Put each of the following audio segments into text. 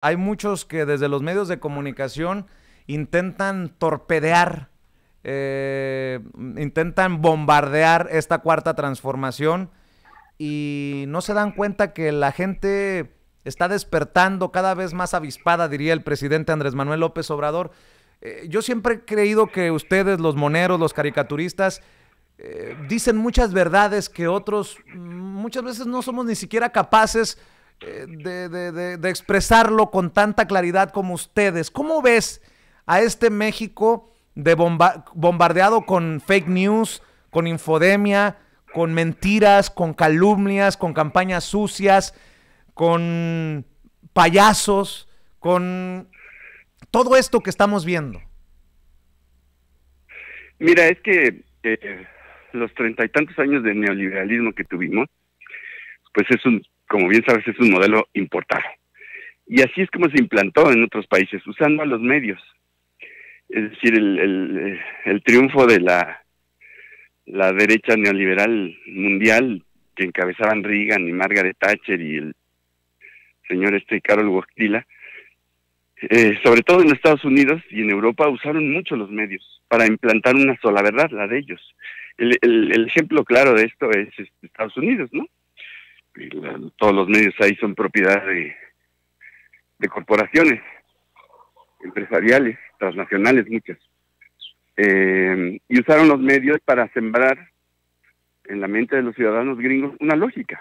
hay muchos que desde los medios de comunicación intentan torpedear, eh, intentan bombardear esta cuarta transformación y no se dan cuenta que la gente está despertando cada vez más avispada, diría el presidente Andrés Manuel López Obrador. Eh, yo siempre he creído que ustedes, los moneros, los caricaturistas, eh, dicen muchas verdades que otros muchas veces no somos ni siquiera capaces eh, de, expresarlo con tanta claridad como ustedes. ¿Cómo ves a este México de bombardeado con fake news, con infodemia, con mentiras, con calumnias, con campañas sucias, con payasos, con todo esto que estamos viendo? Mira, es que eh, los treinta y tantos años de neoliberalismo que tuvimos, pues es un, como bien sabes, es un modelo importado. Y así es como se implantó en otros países, usando a los medios. Es decir, el, el, triunfo de la, derecha neoliberal mundial que encabezaban Reagan y Margaret Thatcher y el señor este Carol Wojtyla, eh, sobre todo en Estados Unidos y en Europa usaron mucho los medios para implantar una sola verdad, la de ellos. El, el, ejemplo claro de esto es este, Estados Unidos, ¿no? Todos los medios ahí son propiedad de, corporaciones empresariales, transnacionales muchas. Eh, y usaron los medios para sembrar en la mente de los ciudadanos gringos una lógica.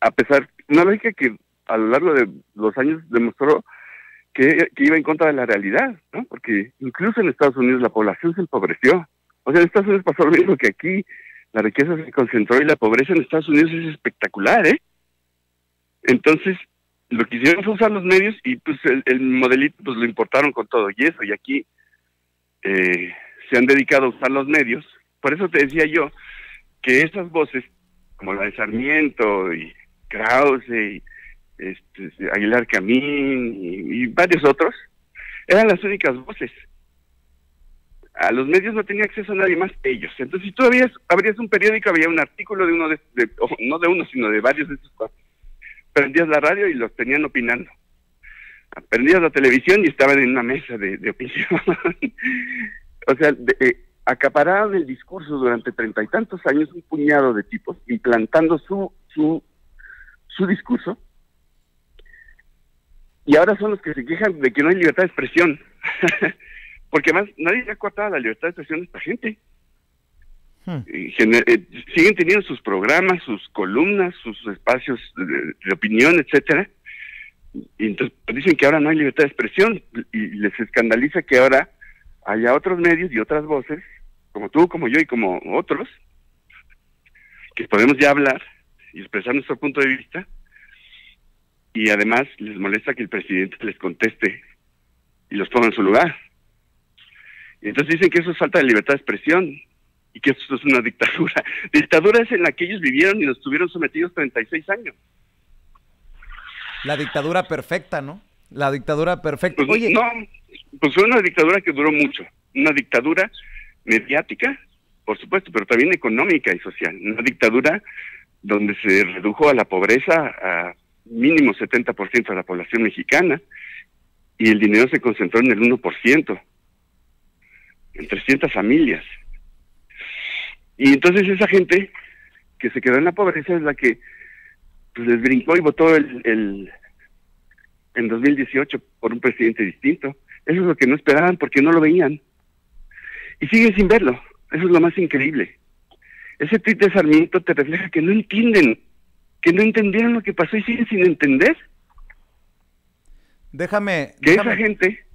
A, pesar, una lógica que a lo largo de los años demostró que, iba en contra de la realidad, ¿no? Porque incluso en Estados Unidos la población se empobreció. O sea, en Estados Unidos pasó lo mismo que aquí, la riqueza se concentró y la pobreza en Estados Unidos es espectacular, ¿eh? Entonces, lo que hicieron fue usar los medios y pues el, modelito pues lo importaron con todo y eso, y aquí eh, se han dedicado a usar los medios. Por eso te decía yo que esas voces, como la de Sarmiento y Krause y este, Aguilar Camín y, varios otros, eran las únicas voces. A los medios no tenía acceso a nadie más ellos. Entonces, si tú habías, abrías un periódico, había un artículo de uno de, no de uno, sino de varios de esos cuatro. Prendías la radio y los tenían opinando. Prendías la televisión y estaban en una mesa de, opinión. o sea, eh, acapararon el discurso durante treinta y tantos años un puñado de tipos, implantando su, su, su discurso y ahora son los que se quejan de que no hay libertad de expresión. Porque además nadie ha cortado la libertad de expresión de esta gente. Hmm. Eh, siguen teniendo sus programas, sus columnas, sus espacios de, opinión, etcétera. Y entonces pues, dicen que ahora no hay libertad de expresión y les escandaliza que ahora haya otros medios y otras voces, como tú, como yo y como otros, que podemos ya hablar y expresar nuestro punto de vista y además les molesta que el presidente les conteste y los ponga en su lugar. Entonces dicen que eso es falta de libertad de expresión y que eso es una dictadura. Dictadura es en la que ellos vivieron y nos tuvieron sometidos 36 años. La dictadura perfecta, ¿no? La dictadura perfecta. Pues, Oye. No, pues fue una dictadura que duró mucho. Una dictadura mediática, por supuesto, pero también económica y social. Una dictadura donde se redujo a la pobreza a mínimo 70% de la población mexicana y el dinero se concentró en el 1%, en 300 familias. Y entonces esa gente que se quedó en la pobreza es la que pues, les brincó y votó el, el en 2018 por un presidente distinto. Eso es lo que no esperaban porque no lo veían. Y siguen sin verlo. Eso es lo más increíble. Ese tuit de Sarmiento te refleja que no entienden que no entendieron lo que pasó y siguen sin entender. Déjame. Que esa gente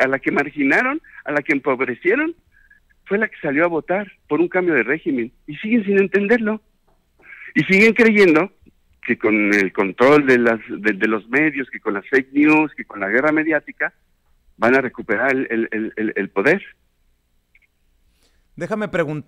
a la que marginaron, a la que empobrecieron, fue la que salió a votar por un cambio de régimen y siguen sin entenderlo. Y siguen creyendo que con el control de, las, de, los medios, que con las fake news, que con la guerra mediática, van a recuperar el, el, el, poder. Déjame preguntar.